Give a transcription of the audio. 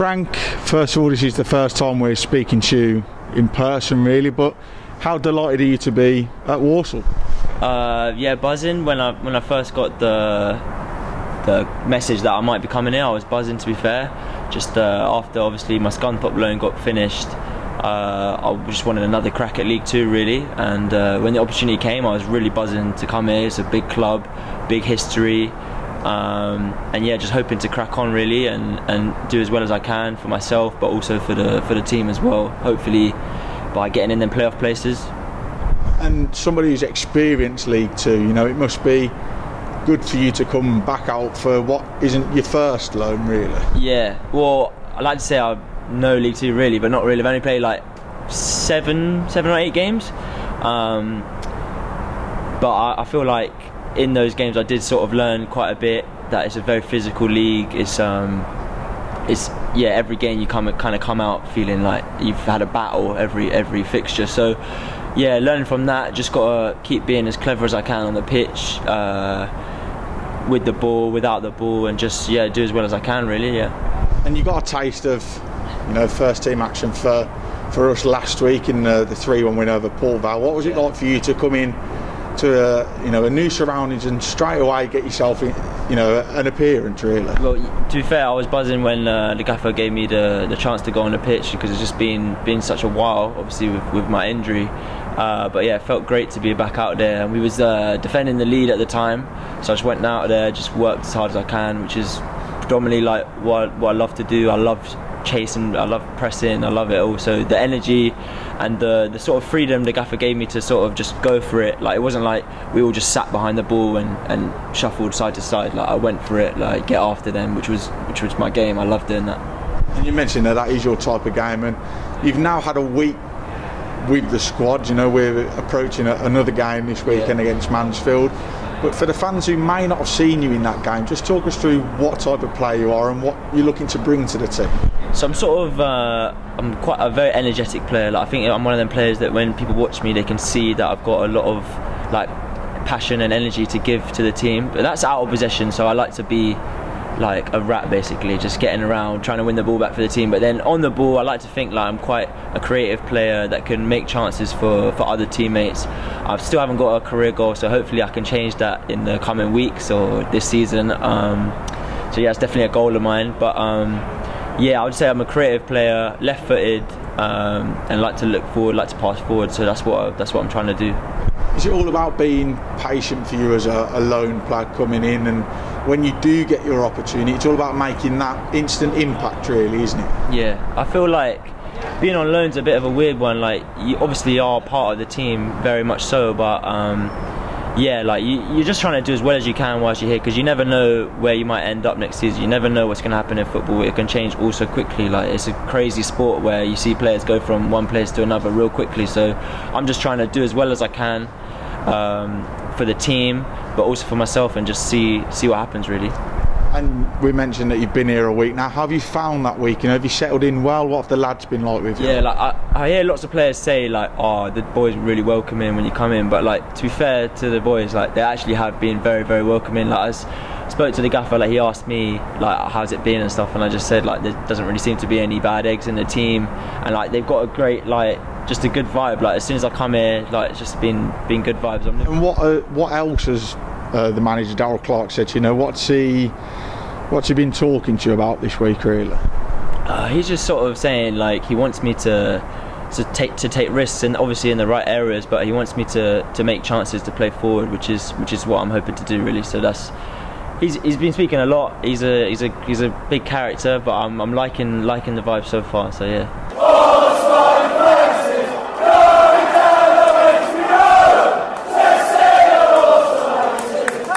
Frank, first of all, this is the first time we're speaking to you in person, really. But how delighted are you to be at Walsall? Uh, yeah, buzzing when I when I first got the the message that I might be coming here. I was buzzing, to be fair. Just uh, after obviously my Scunthorpe loan got finished, uh, I just wanted another crack at League Two, really. And uh, when the opportunity came, I was really buzzing to come here. It's a big club, big history. Um, and yeah, just hoping to crack on really and, and do as well as I can for myself, but also for the for the team as well. Hopefully, by getting in them playoff places. And somebody who's experienced League Two, you know, it must be good for you to come back out for what isn't your first loan, really. Yeah, well, I like to say I know League Two really, but not really. I've only played like seven, seven or eight games. Um, but I, I feel like in those games I did sort of learn quite a bit that it's a very physical league. It's um, it's yeah, every game you come kind of come out feeling like you've had a battle every every fixture. So yeah, learning from that, just gotta keep being as clever as I can on the pitch, uh, with the ball, without the ball, and just yeah, do as well as I can really. Yeah. And you got a taste of, you know, first team action for for us last week in the, the three-one win over Port Vale. What was it like for you to come in? To a, you know a new surroundings and straight away get yourself in, you know an appearance really. Well to be fair I was buzzing when uh, the gaffer gave me the, the chance to go on the pitch because it's just been been such a while obviously with, with my injury. Uh, but yeah it felt great to be back out there. And we was uh, defending the lead at the time. So I just went out there just worked as hard as I can which is predominantly like what, what I love to do. I love chasing I love pressing I love it also the energy and the the sort of freedom the gaffer gave me to sort of just go for it. Like it wasn't like we all just sat behind the ball and, and shuffled side to side. Like I went for it like get after them which was which was my game. I loved doing that. And you mentioned that that is your type of game and you've now had a week with the squad. You know we're approaching a, another game this weekend yeah. against Mansfield but for the fans who may not have seen you in that game, just talk us through what type of player you are and what you're looking to bring to the team. So I'm sort of, uh, I'm quite a very energetic player. Like I think I'm one of them players that when people watch me, they can see that I've got a lot of like passion and energy to give to the team. But that's out of possession, so I like to be like a rat basically, just getting around, trying to win the ball back for the team. But then on the ball, I like to think like I'm quite a creative player that can make chances for, for other teammates. I still haven't got a career goal, so hopefully I can change that in the coming weeks or this season. Um, so yeah, it's definitely a goal of mine. But um, yeah, I would say I'm a creative player, left-footed, um, and like to look forward, like to pass forward. So that's what that's what I'm trying to do. Is it all about being patient for you as a, a loan player coming in and when you do get your opportunity, it's all about making that instant impact, really, isn't it? Yeah, I feel like being on loan's a bit of a weird one. Like, you obviously are part of the team, very much so, but um, yeah, like you, are just trying to do as well as you can whilst you're here because you never know where you might end up next season. You never know what's going to happen in football. It can change all so quickly. Like it's a crazy sport where you see players go from one place to another real quickly. So I'm just trying to do as well as I can um, for the team, but also for myself, and just see see what happens really. And we mentioned that you've been here a week now. How have you found that week? You know, have you settled in well? What have the lads been like with you? Yeah, like I, I hear lots of players say like, "Oh, the boys were really welcoming when you come in," but like to be fair to the boys, like they actually have been very, very welcoming. Like I was, spoke to the gaffer, like he asked me like how's it been and stuff, and I just said like there doesn't really seem to be any bad eggs in the team, and like they've got a great like just a good vibe. Like as soon as I come here, like it's just been been good vibes. and what uh, what else has uh, the manager Darrell Clarke said? You know, what's he what's he been talking to you about this week, really? Uh, he's just sort of saying like he wants me to to take to take risks and obviously in the right areas, but he wants me to to make chances to play forward, which is which is what I'm hoping to do really. So that's he's he's been speaking a lot. He's a he's a he's a big character, but I'm I'm liking liking the vibe so far. So yeah.